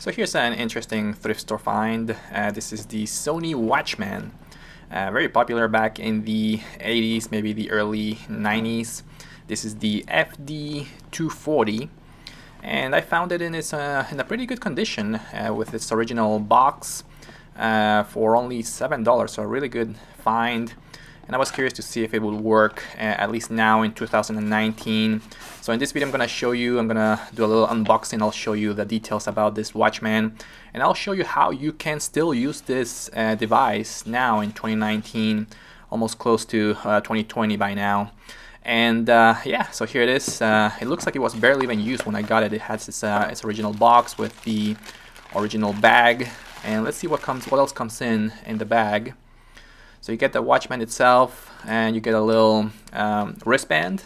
So here's an interesting thrift store find. Uh, this is the Sony Watchman. Uh, very popular back in the 80s, maybe the early 90s. This is the FD240 and I found it in, its, uh, in a pretty good condition uh, with its original box uh, for only $7, so a really good find and I was curious to see if it would work uh, at least now in 2019. So in this video I'm gonna show you, I'm gonna do a little unboxing, I'll show you the details about this Watchman and I'll show you how you can still use this uh, device now in 2019, almost close to uh, 2020 by now. And uh, yeah, so here it is. Uh, it looks like it was barely even used when I got it. It has its, uh, its original box with the original bag. And let's see what comes, what else comes in in the bag. So you get the Watchman itself and you get a little um, wristband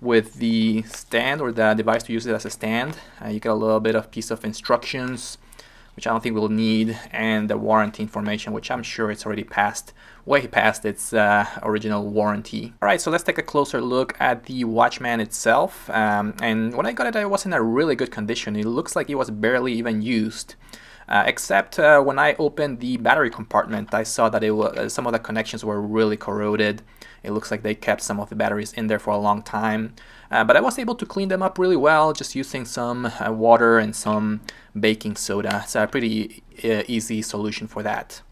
with the stand or the device to use it as a stand. Uh, you get a little bit of piece of instructions which I don't think we'll need and the warranty information which I'm sure it's already passed way past its uh, original warranty. Alright so let's take a closer look at the Watchman itself um, and when I got it it was in a really good condition. It looks like it was barely even used. Uh, except uh, when I opened the battery compartment, I saw that uh, some of the connections were really corroded. It looks like they kept some of the batteries in there for a long time. Uh, but I was able to clean them up really well just using some uh, water and some baking soda. It's a pretty easy solution for that.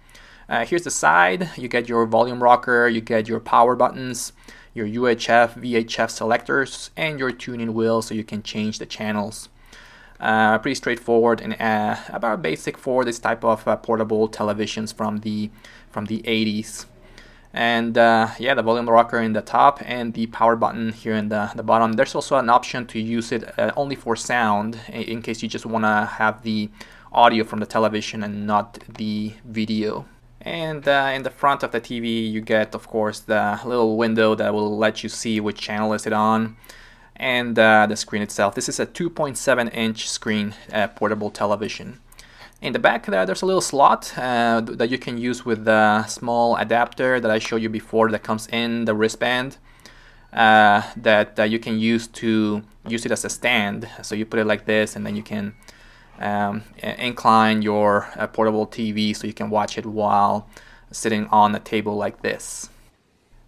here's the side. You get your volume rocker, you get your power buttons, your UHF, VHF selectors, and your tuning wheel so you can change the channels. Uh, pretty straightforward and uh, about basic for this type of uh, portable televisions from the from the 80s. And uh, yeah, the volume rocker in the top and the power button here in the, the bottom. There's also an option to use it uh, only for sound in case you just want to have the audio from the television and not the video. And uh, in the front of the TV, you get, of course, the little window that will let you see which channel is it on and uh, the screen itself. This is a 2.7 inch screen uh, portable television. In the back there, there's a little slot uh, that you can use with the small adapter that I showed you before that comes in the wristband uh, that uh, you can use to use it as a stand. So you put it like this and then you can um, incline your uh, portable TV so you can watch it while sitting on a table like this.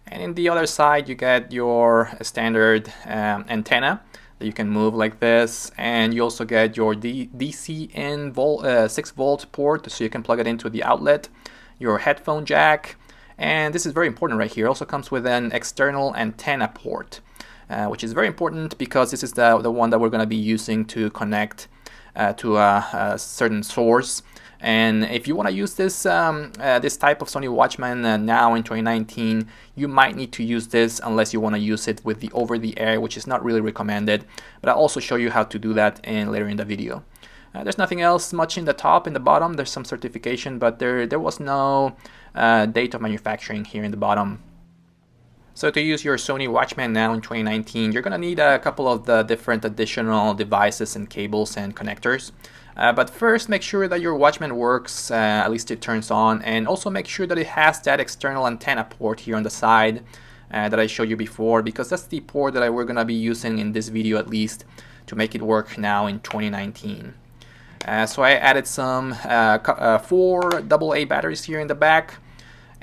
And in the other side, you get your standard um, antenna that you can move like this. And you also get your D DC in volt, uh, 6 volt port, so you can plug it into the outlet, your headphone jack. And this is very important right here. It also comes with an external antenna port, uh, which is very important because this is the, the one that we're going to be using to connect uh, to a, a certain source and if you want to use this um, uh, this type of Sony Watchman uh, now in 2019, you might need to use this unless you want to use it with the over-the-air, which is not really recommended. But I'll also show you how to do that in later in the video. Uh, there's nothing else much in the top and the bottom. There's some certification, but there there was no uh, date of manufacturing here in the bottom. So to use your Sony Watchman now in 2019, you're gonna need a couple of the different additional devices and cables and connectors. Uh, but first, make sure that your Watchman works, uh, at least it turns on, and also make sure that it has that external antenna port here on the side uh, that I showed you before, because that's the port that I, we're going to be using in this video at least to make it work now in 2019. Uh, so I added some uh, uh, four AA batteries here in the back,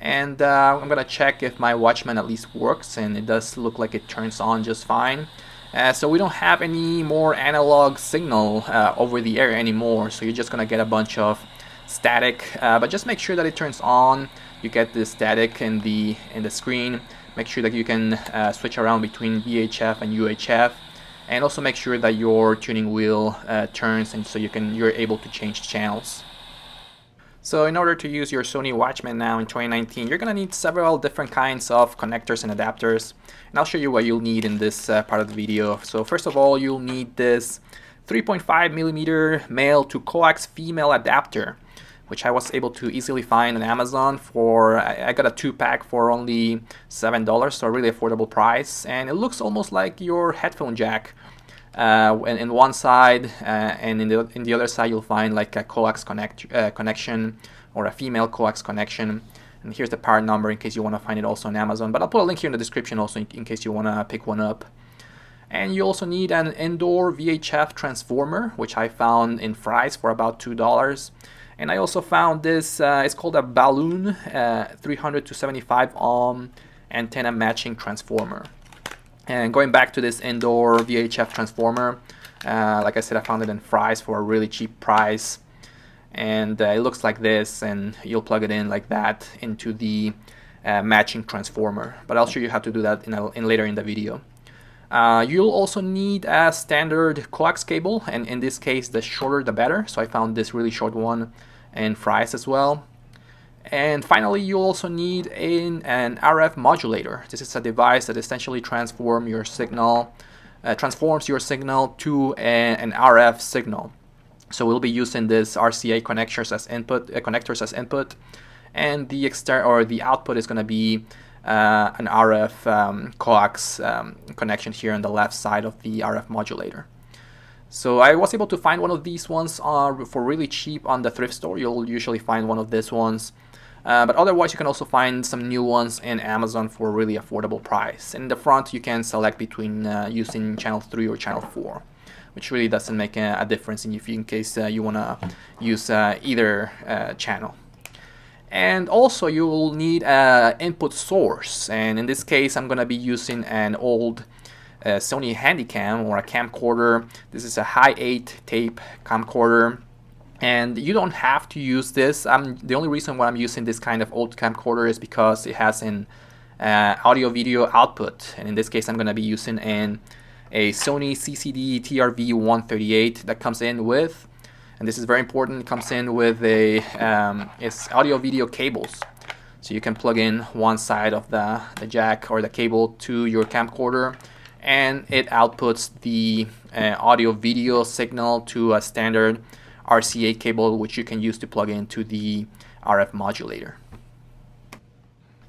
and I'm going to check if my Watchman at least works, and it does look like it turns on just fine. Uh, so we don't have any more analog signal uh, over the air anymore so you're just gonna get a bunch of static uh, but just make sure that it turns on. You get the static in the in the screen. Make sure that you can uh, switch around between VHF and UHF and also make sure that your tuning wheel uh, turns and so you can you're able to change channels so in order to use your Sony Watchman now in 2019, you're gonna need several different kinds of connectors and adapters. And I'll show you what you'll need in this uh, part of the video. So first of all, you'll need this 3.5 millimeter male to coax female adapter which I was able to easily find on Amazon for, I got a two pack for only $7, so a really affordable price. And it looks almost like your headphone jack uh, in, one side uh, and in the, in the other side you'll find like a coax connect, uh, connection or a female coax connection and here's the part number in case you want to find it also on Amazon but I'll put a link here in the description also in, in case you want to pick one up And you also need an indoor VHF transformer, which I found in Fry's for about $2. And I also found this, uh, it's called a balun uh, 300 to 75 ohm antenna matching transformer. And going back to this indoor VHF transformer, uh, like I said, I found it in Fry's for a really cheap price. And uh, it looks like this, and you'll plug it in like that into the uh, matching transformer. But I'll show you how to do that in, a, in later in the video. Uh, you'll also need a standard coax cable, and in this case, the shorter the better. So I found this really short one in Fry's as well. And finally, you also need an, an RF modulator. This is a device that essentially transform your signal, uh, transforms your signal to a, an RF signal. So we'll be using this RCA connectors as input, uh, connectors as input, and the external or the output is going to be uh, an RF um, coax um, connection here on the left side of the RF modulator. So I was able to find one of these ones uh, for really cheap on the thrift store. You'll usually find one of these ones. Uh, but otherwise, you can also find some new ones in Amazon for a really affordable price. In the front, you can select between uh, using channel 3 or channel 4, which really doesn't make a, a difference in, if you, in case uh, you want to use uh, either uh, channel. And also you will need an input source. And in this case, I'm going to be using an old uh, Sony Handycam or a camcorder. This is a Hi8 tape camcorder. And you don't have to use this. I'm, the only reason why I'm using this kind of old camcorder is because it has an uh, audio video output. And in this case, I'm going to be using an, a Sony CCD TRV138 that comes in with and this is very important, it comes in with a um, it's audio video cables. So you can plug in one side of the, the jack or the cable to your camcorder and it outputs the uh, audio video signal to a standard RCA cable which you can use to plug into the RF modulator.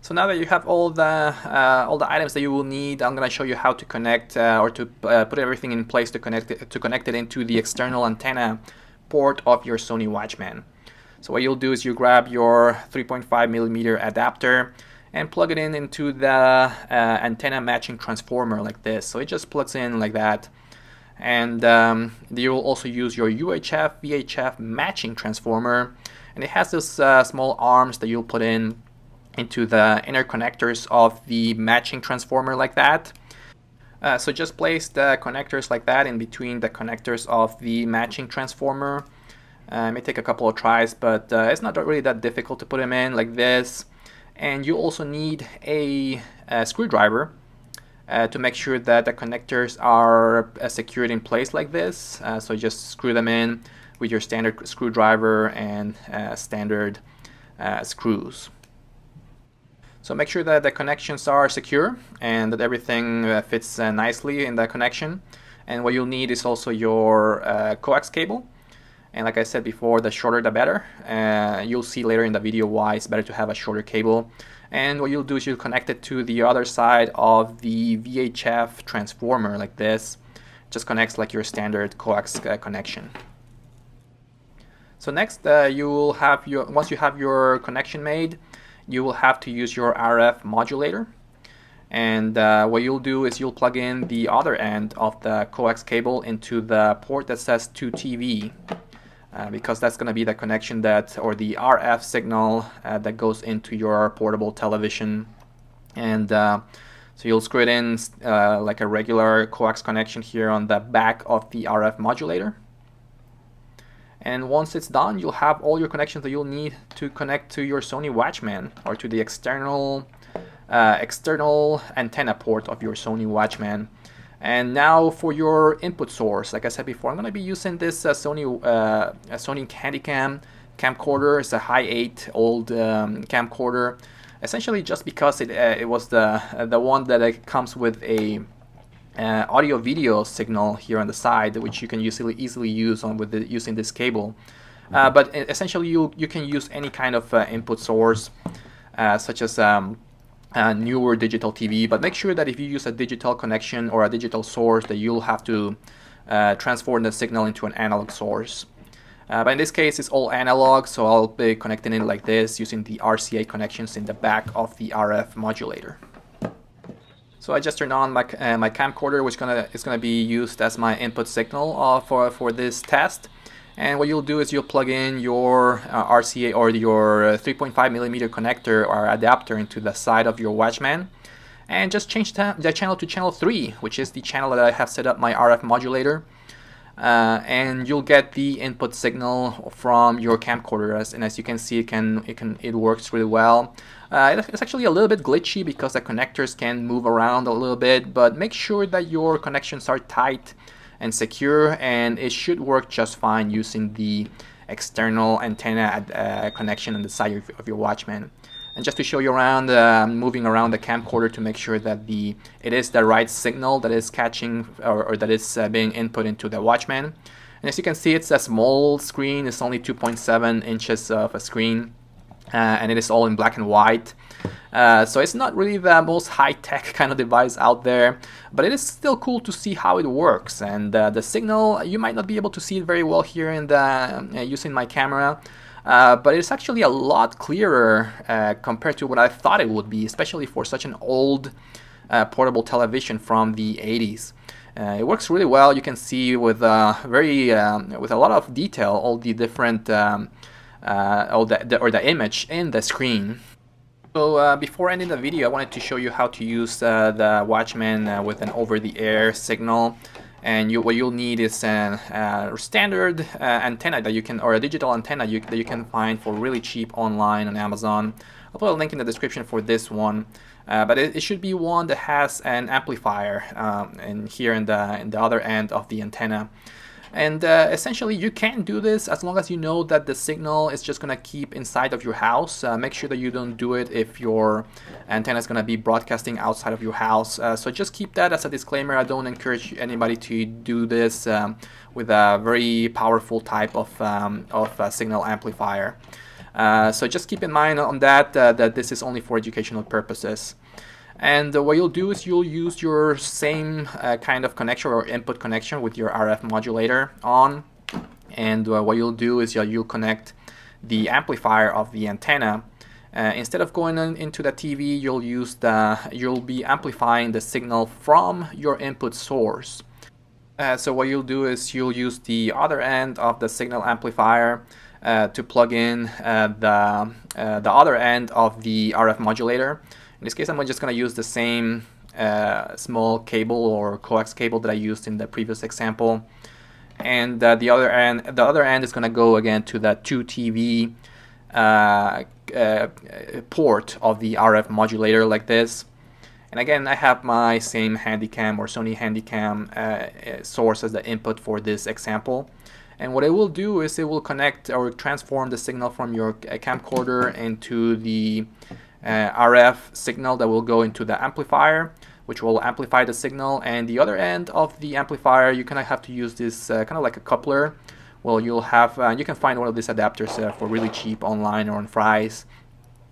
So now that you have all the uh, all the items that you will need, I'm gonna show you how to connect uh, or to uh, put everything in place to connect it, to connect it into the external antenna port of your Sony Watchman. So what you'll do is you grab your 3.5 millimeter adapter and plug it in into the uh, antenna matching transformer like this. So it just plugs in like that. And um, you'll also use your UHF VHF matching transformer. And it has those uh, small arms that you'll put in into the inner connectors of the matching transformer like that. Uh, so just place the connectors like that in between the connectors of the matching transformer. Uh, it may take a couple of tries, but uh, it's not really that difficult to put them in like this. And you also need a, a screwdriver uh, to make sure that the connectors are uh, secured in place like this. Uh, so just screw them in with your standard screwdriver and standard screws. So make sure that the connections are secure and that everything uh, fits uh, nicely in the connection. And what you'll need is also your uh, coax cable. And like I said before, the shorter the better. Uh, you'll see later in the video why it's better to have a shorter cable. And what you'll do is you'll connect it to the other side of the VHF transformer like this. Just connects like your standard coax uh, connection. So next, uh, you will have your once you have your connection made, you will have to use your RF modulator. And uh, what you'll do is you'll plug in the other end of the coax cable into the port that says to TV. Uh, because that's going to be the connection that, or the RF signal uh, that goes into your portable television. And uh, so you'll screw it in uh, like a regular coax connection here on the back of the RF modulator. And once it's done, you'll have all your connections that you'll need to connect to your Sony Watchman or to the external uh, external antenna port of your Sony Watchman. And now for your input source, like I said before, I'm going to be using this uh, Sony uh, Sony Handycam camcorder. It's a high eight old um, camcorder. Essentially, just because it uh, it was the the one that comes with a uh, audio video signal here on the side, which you can easily easily use on with the, using this cable. Uh, mm-hmm. but essentially, you you can use any kind of uh, input source, uh, such as um, a newer digital TV. But make sure that if you use a digital connection or a digital source, that you'll have to uh, transform the signal into an analog source. Uh, but in this case, it's all analog, so I'll be connecting it like this using the RCA connections in the back of the RF modulator. So I just turned on my, uh, my camcorder, which gonna, is going to be used as my input signal uh, for, for this test. And what you'll do is you'll plug in your uh, RCA or your uh, 3.5 millimeter connector or adapter into the side of your Watchman and just change the channel to channel 3 which is the channel that I have set up my RF modulator. Uh, and you'll get the input signal from your camcorder. And as you can see it can it can it works really well. Uh, it's actually a little bit glitchy because the connectors can move around a little bit but make sure that your connections are tight and secure and it should work just fine using the external antenna uh, connection on the side of, your Watchman. And just to show you around uh, moving around the camcorder to make sure that the it is the right signal that is catching or, or that is uh, being input into the Watchman. And as you can see it's a small screen. It's only 2.7 inches of a screen and it is all in black and white uh, so it's not really the most high-tech kind of device out there, but it is still cool to see how it works. And uh, the signal, you might not be able to see it very well here in the uh, using my camera, uh, but it's actually a lot clearer uh, compared to what I thought it would be, especially for such an old uh, portable television from the 80s. Uh, it works really well. You can see with uh, very um, with a lot of detail all the different um, all the, the, or the image in the screen. So before ending the video, I wanted to show you how to use the Watchman with an over-the-air signal and you, what you'll need is a, a standard uh, antenna that you can, or a digital antenna you, that you can find for really cheap online on Amazon. I'll put a link in the description for this one. Uh, but it, it, should be one that has an amplifier um, in here in the in the other end of the antenna. And uh, essentially you can do this as long as you know that the signal is just gonna keep inside of your house. Uh, make sure that you don't do it if your antenna is gonna be broadcasting outside of your house. Uh, so just keep that as a disclaimer. I don't encourage anybody to do this um, with a very powerful type of, um, of uh, signal amplifier. Uh, so just keep in mind on that uh, that this is only for educational purposes. And uh, what you'll do is you'll use your same uh, kind of connection or input connection with your RF modulator on. And uh, what you'll do is you'll, you'll, connect the amplifier of the antenna. Uh, instead of going in, into the TV, you'll use the you'll be amplifying the signal from your input source. Uh, so what you'll do is you'll use the other end of the signal amplifier uh, to plug in the the other end of the RF modulator. In this case, I'm just going to use the same uh, small cable or coax cable that I used in the previous example. And uh, the other end, the other end is going to go again to the 2TV uh, uh, port of the RF modulator like this. And again, I have my same Handycam or Sony Handycam uh, source as the input for this example. And what it will do is it will connect or transform the signal from your uh, camcorder into the uh, RF signal that will go into the amplifier which will amplify the signal. And the other end of the amplifier you kind of have to use this uh, kind of like a coupler. Well you'll have uh, you can find one of these adapters uh, for really cheap online or on Fry's.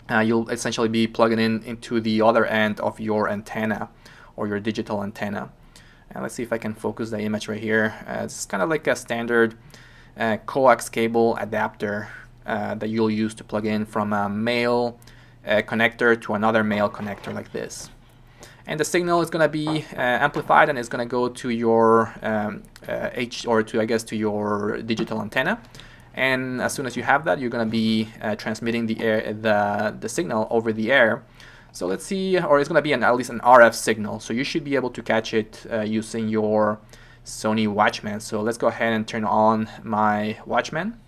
Uh, you'll essentially be plugging in into the other end of your antenna or your digital antenna. And let's see if I can focus the image right here. Uh, it's kind of like a standard coax cable adapter that you'll use to plug in from a male a connector to another male connector like this. And the signal is going to be uh, amplified and it's going to go to your um, uh, H or to I guess to your digital antenna. And as soon as you have that, you're going to be uh, transmitting the air the the signal over the air. So let's see, or it's going to be an, at least an RF signal. So you should be able to catch it uh, using your Sony Watchman. So let's go ahead and turn on my Watchman.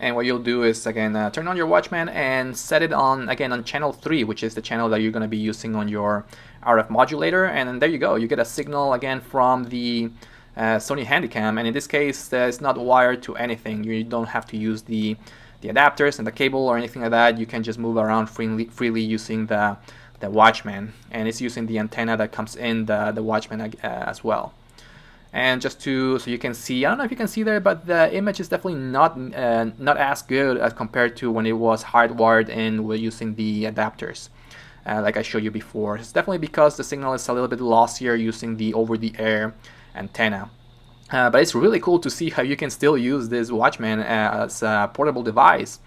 And what you'll do is, again, uh, turn on your Watchman and set it on, again, on channel 3, which is the channel that you're going to be using on your RF modulator. And there you go. You get a signal, again, from the uh, Sony Handycam. And in this case, uh, it's not wired to anything. You don't have to use the, the adapters and the cable or anything like that. You can just move around freely, freely using the, the Watchman. And it's using the antenna that comes in the, the Watchman uh, as well and just to so you can see I don't know if you can see there but the image is definitely not uh, not as good as compared to when it was hardwired and we're using the adapters uh, like I showed you before. It's definitely because the signal is a little bit lossier using the over-the-air antenna. Uh, but it's really cool to see how you can still use this Watchman as a portable device.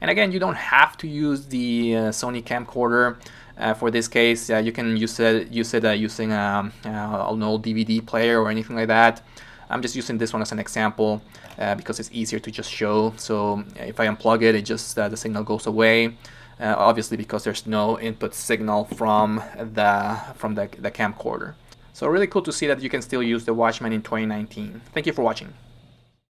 And again you don't have to use the uh, Sony camcorder Uh, for this case, uh, you can use it, use it uh, using um, uh, an old DVD player or anything like that. I'm just using this one as an example uh, because it's easier to just show. So if I unplug it, it just uh, the signal goes away. obviously, because there's no input signal from the from the, the camcorder. So really cool to see that you can still use the Watchman in 2019. Thank you for watching.